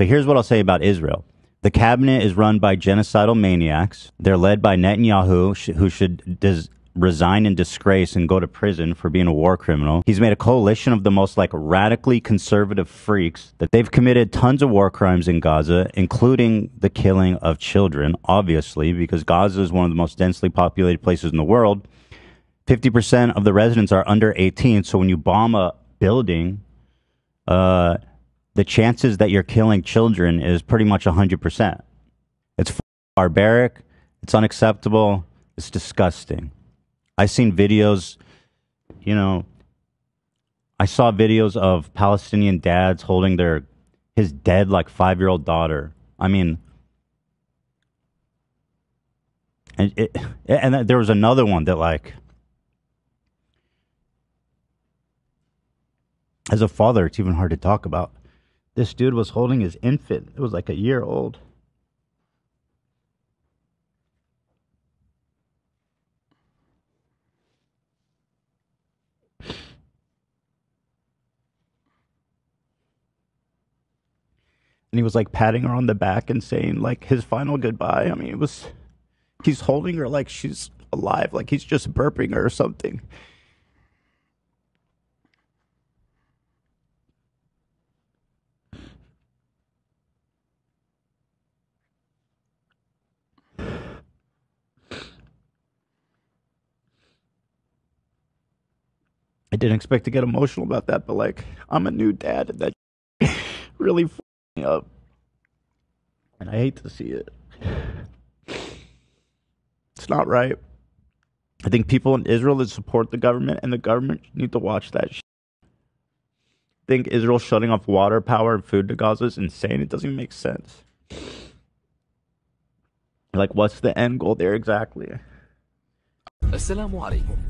So here's what I'll say about Israel. The cabinet is run by genocidal maniacs. They're led by Netanyahu, who should dis- resign in disgrace and go to prison for being a war criminal. He's made a coalition of the most like radically conservative freaks that they've committed tons of war crimes in Gaza, including the killing of children, obviously, because Gaza is one of the most densely populated places in the world. 50% of the residents are under 18. So when you bomb a building, uh, the chances that you're killing children is pretty much 100%. It's barbaric. It's unacceptable. It's disgusting. I've seen videos, you know, I saw videos of Palestinian dads holding their his dead like 5-year-old daughter. I mean, and it, and there was another one that like as a father, it's even hard to talk about. This dude was holding his infant. It was like a year old. And he was like patting her on the back and saying like his final goodbye. I mean, it was he's holding her like she's alive, like he's just burping her or something. I didn't expect to get emotional about that, but like I'm a new dad, and that really f- me up, and I hate to see it. It's not right. I think people in Israel that support the government and the government need to watch that. I think Israel shutting off water, power, and food to Gaza is insane. It doesn't even make sense. Like, what's the end goal there exactly? Assalamu alaikum.